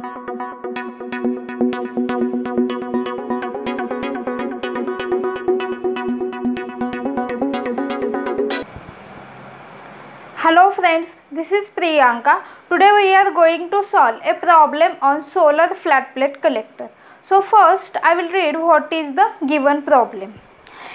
Hello friends, this is Priyanka. Today we are going to solve a problem on solar flat plate collector. So first I will read what is the given problem.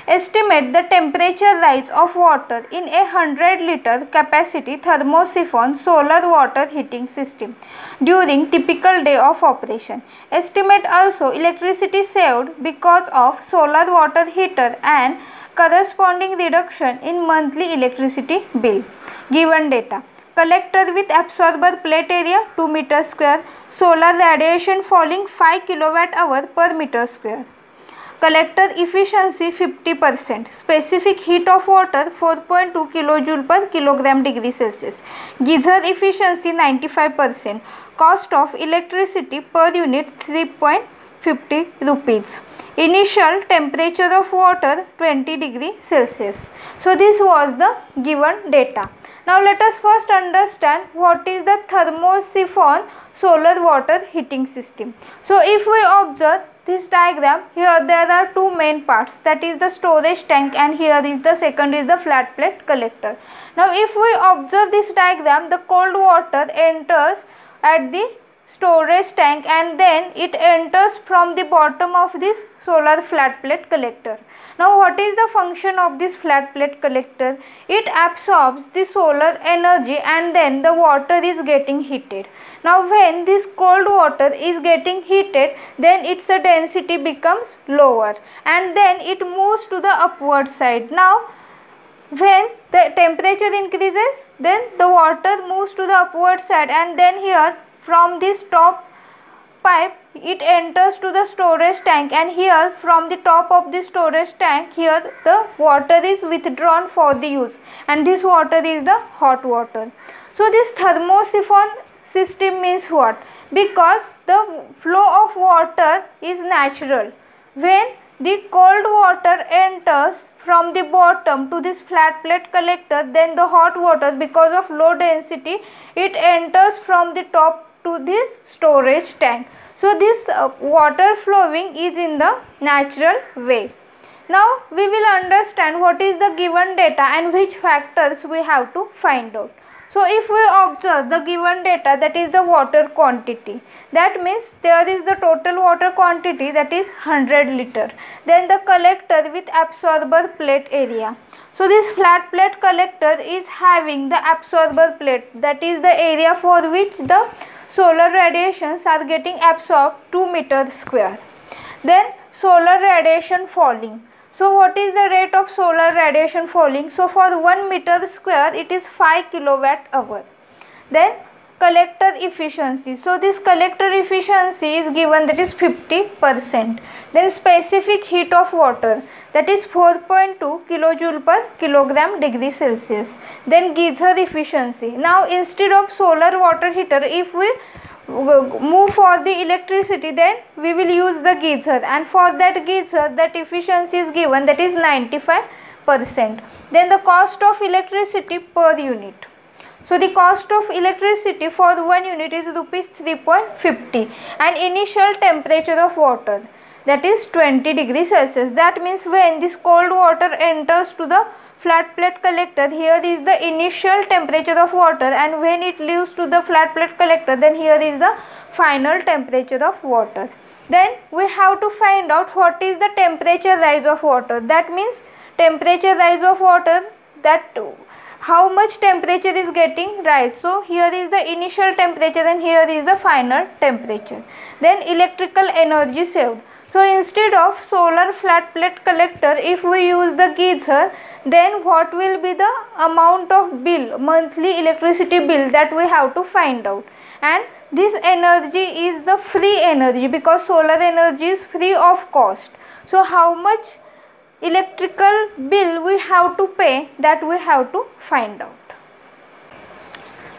Estimate the temperature rise of water in a 100 liter capacity thermosiphon solar water heating system during typical day of operation. Estimate also electricity saved because of solar water heater and corresponding reduction in monthly electricity bill. Given data collector with absorber plate area 2 meter square solar radiation falling 5 kilowatt hour per meter square collector efficiency 50% specific heat of water 4.2 kilojoule per kilogram degree celsius. Geyser efficiency 95% cost of electricity per unit 3.50 rupees. Initial temperature of water 20 degree celsius. So this was the given data now let us first understand what is the thermosiphon solar water heating system. So if we observe this diagram here there are two main parts that is the storage tank and here is the second is the flat plate collector. Now if we observe this diagram the cold water enters at the storage tank and then it enters from the bottom of this solar flat plate collector. Now what is the function of this flat plate collector? It absorbs the solar energy and then the water is getting heated. Now when this cold water is getting heated then its density becomes lower and then it moves to the upward side. Now when the temperature increases then the water moves to the upward side and then here from this top pipe it enters to the storage tank and here from the top of the storage tank here the water is withdrawn for the use and this water is the hot water. So this thermosiphon system means what? Because the flow of water is natural. When the cold water enters from the bottom to this flat plate collector then the hot water because of low density it enters from the top to this storage tank. So this uh, water flowing is in the natural way. Now we will understand what is the given data and which factors we have to find out. So if we observe the given data that is the water quantity that means there is the total water quantity that is 100 liter then the collector with absorber plate area. So this flat plate collector is having the absorber plate that is the area for which the solar radiations are getting absorbed 2 meters square. Then solar radiation falling. So what is the rate of solar radiation falling? So for 1 meter square it is 5 kilowatt hour. Then collector efficiency. So this collector efficiency is given that is 50 percent. Then specific heat of water that is 4.2 kilojoule per kilogram degree celsius. Then geyser efficiency. Now instead of solar water heater if we move for the electricity then we will use the geyser and for that geyser that efficiency is given that is 95 percent. Then the cost of electricity per unit so the cost of electricity for one unit is rupees 3.50 and initial temperature of water that is 20 degrees Celsius. That means when this cold water enters to the flat plate collector here is the initial temperature of water and when it leaves to the flat plate collector then here is the final temperature of water. Then we have to find out what is the temperature rise of water. That means temperature rise of water that how much temperature is getting rise so here is the initial temperature and here is the final temperature. Then electrical energy saved. So instead of solar flat plate collector if we use the geyser then what will be the amount of bill monthly electricity bill that we have to find out? And this energy is the free energy because solar energy is free of cost. So how much electrical bill we have to pay that we have to find out.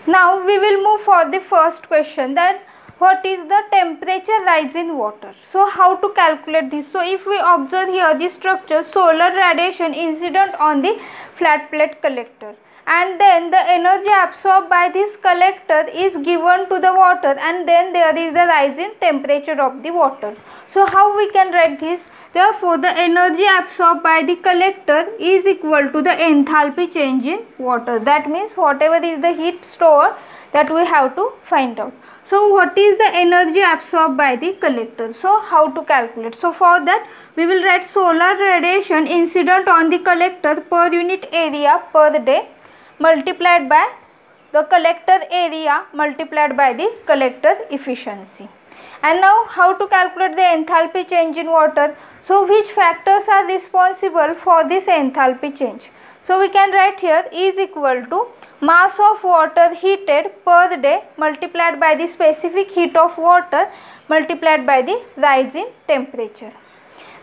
Now we will move for the first question that what is the temperature rise in water. So how to calculate this? So if we observe here the structure solar radiation incident on the flat plate collector and then the energy absorbed by this collector is given to the water and then there is the rise in temperature of the water. So how we can write this? Therefore the energy absorbed by the collector is equal to the enthalpy change in water. That means whatever is the heat stored that we have to find out. So what is the energy absorbed by the collector? So how to calculate? So for that we will write solar radiation incident on the collector per unit area per day multiplied by the collector area multiplied by the collector efficiency. And now how to calculate the enthalpy change in water? So which factors are responsible for this enthalpy change? So we can write here is equal to mass of water heated per day multiplied by the specific heat of water multiplied by the rise in temperature.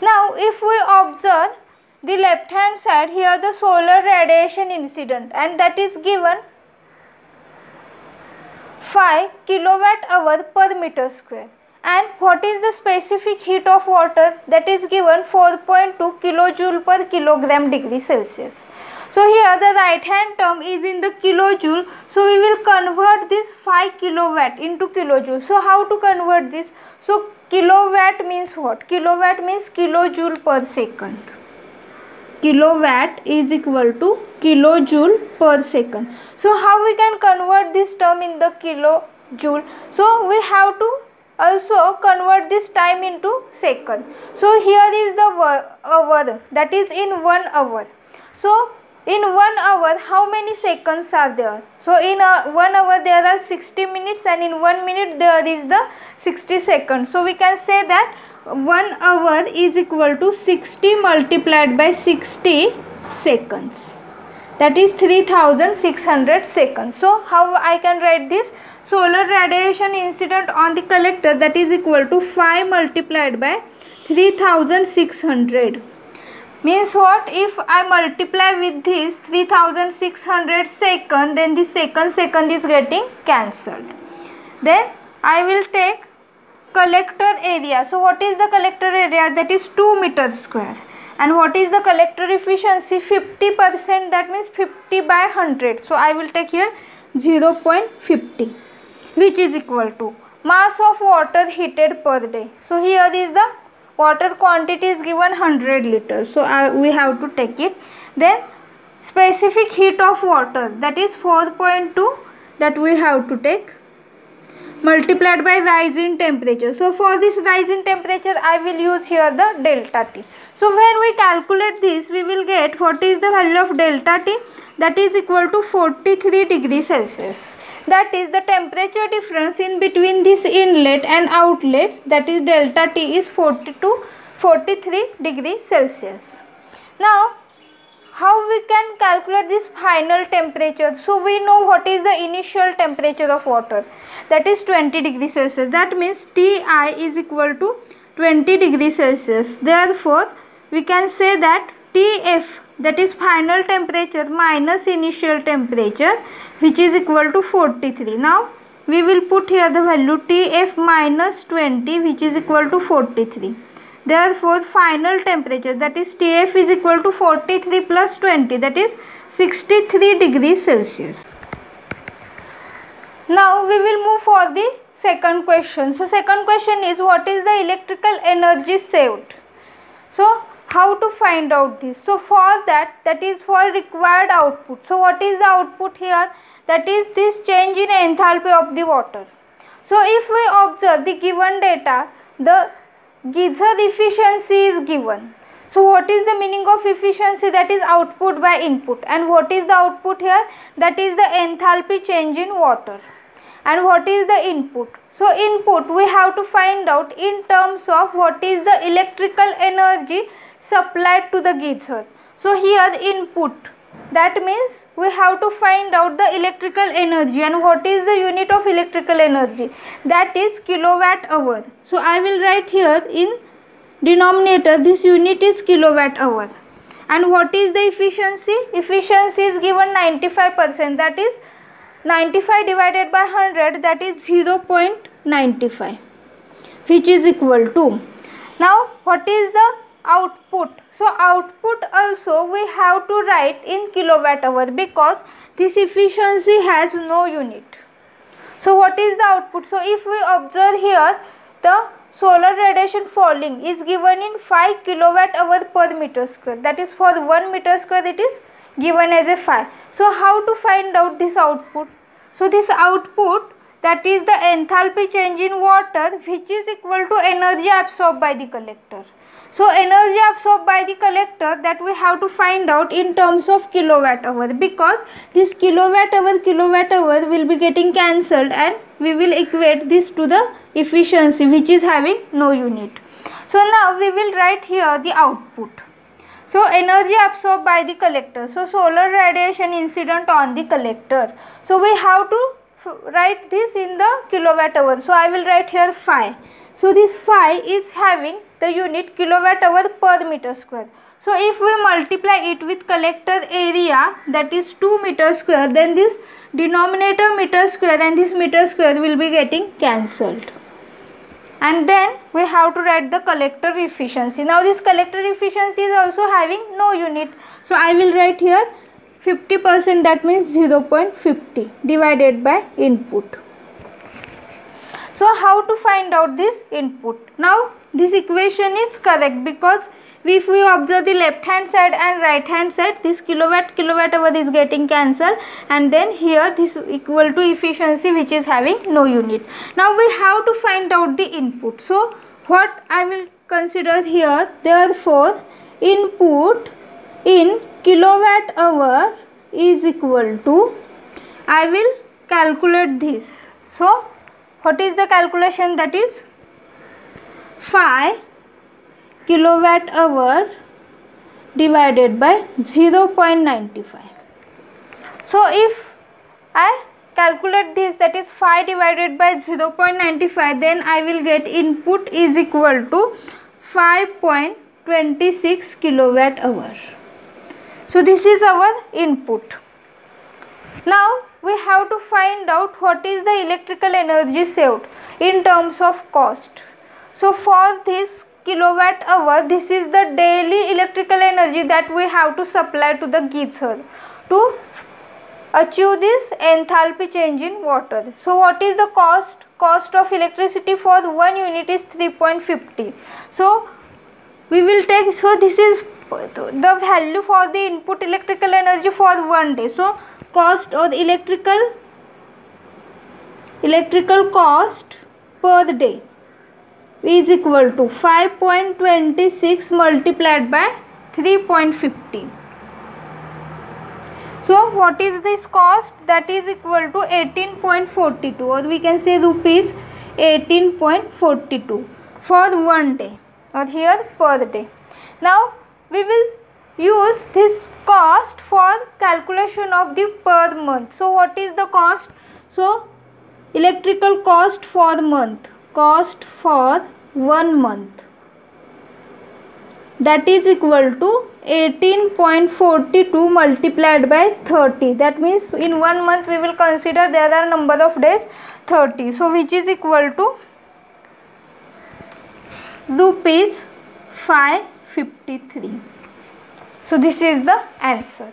Now if we observe the left hand side here the solar radiation incident and that is given 5 kilowatt hour per meter square. And what is the specific heat of water? That is given 4.2 kilojoule per kilogram degree celsius. So here the right hand term is in the kilojoule. So we will convert this 5 kilowatt into kilojoule. So how to convert this? So kilowatt means what? Kilowatt means kilojoule per second kilowatt is equal to kilojoule per second. So how we can convert this term in the kilojoule? So we have to also convert this time into second. So here is the hour that is in 1 hour. So in 1 hour how many seconds are there? So in a 1 hour there are 60 minutes and in 1 minute there is the 60 seconds. So we can say that 1 hour is equal to 60 multiplied by 60 seconds that is 3600 seconds so how i can write this solar radiation incident on the collector that is equal to 5 multiplied by 3600 means what? If i multiply with this 3600 second then the second second is getting cancelled. Then i will take collector area. So what is the collector area? That is 2 meter square. And what is the collector efficiency? 50 percent that means 50 by 100 so i will take here 0.50 which is equal to mass of water heated per day. So here is the water quantity is given 100 liters so I, we have to take it then specific heat of water that is 4.2 that we have to take multiplied by rise in temperature. So for this rise in temperature I will use here the delta T. So when we calculate this we will get what is the value of delta T that is equal to 43 degrees Celsius. That is the temperature difference in between this inlet and outlet that is delta T is 42 43 degrees Celsius. Now how we can calculate this final temperature? So we know what is the initial temperature of water. That is 20 degrees celsius. That means ti is equal to 20 degrees celsius. Therefore we can say that tf that is final temperature minus initial temperature which is equal to 43 now we will put here the value tf minus 20 which is equal to 43 Therefore, final temperature that is TF is equal to 43 plus 20 that is 63 degrees Celsius. Now we will move for the second question. So second question is what is the electrical energy saved? So how to find out this? So for that that is for required output. So what is the output here? That is this change in enthalpy of the water. So if we observe the given data the Geyser efficiency is given. So what is the meaning of efficiency? That is output by input. And what is the output here? That is the enthalpy change in water. And what is the input? So input we have to find out in terms of what is the electrical energy supplied to the geyser. So here input. That means we have to find out the electrical energy and what is the unit of electrical energy. That is kilowatt hour. So i will write here in denominator this unit is kilowatt hour. And what is the efficiency? Efficiency is given 95 percent that is 95 divided by 100 that is 0.95 which is equal to. Now what is the output so output also we have to write in kilowatt hour because this efficiency has no unit. So what is the output? So if we observe here the solar radiation falling is given in 5 kilowatt hour per meter square that is for 1 meter square it is given as a 5. So how to find out this output? So this output that is the enthalpy change in water which is equal to energy absorbed by the collector. So energy absorbed by the collector that we have to find out in terms of kilowatt hour because this kilowatt hour kilowatt hour will be getting cancelled and we will equate this to the efficiency which is having no unit. So now we will write here the output. So energy absorbed by the collector. So solar radiation incident on the collector. So we have to write this in the kilowatt hour. So I will write here phi. So this phi is having the unit kilowatt hour per meter square. So if we multiply it with collector area that is 2 meter square then this denominator meter square and this meter square will be getting cancelled. And then we have to write the collector efficiency. Now this collector efficiency is also having no unit. So I will write here 50% that means 0.50 divided by input. So how to find out this input? Now this equation is correct because if we observe the left hand side and right hand side this kilowatt kilowatt hour is getting cancelled and then here this equal to efficiency which is having no unit. Now we have to find out the input. So what I will consider here therefore input in kilowatt hour is equal to I will calculate this. So what is the calculation that is 5 kilowatt hour divided by 0.95 so if i calculate this that is 5 divided by 0.95 then i will get input is equal to 5.26 kilowatt hour. So this is our input. Now we have to find out what is the electrical energy saved in terms of cost. So for this kilowatt hour, this is the daily electrical energy that we have to supply to the geyser to achieve this enthalpy change in water. So what is the cost? Cost of electricity for one unit is 3.50. So we will take, so this is the value for the input electrical energy for one day. So cost or electrical electrical cost per day is equal to 5.26 multiplied by 3.50 so what is this cost? That is equal to 18.42 or we can say rupees 18.42 for one day. Or here per day. Now we will use this cost for calculation of the per month. So what is the cost? So electrical cost for the month cost for one month. That is equal to 18.42 multiplied by 30 that means in one month we will consider there are number of days 30 so which is equal to rupees 553 so this is the answer.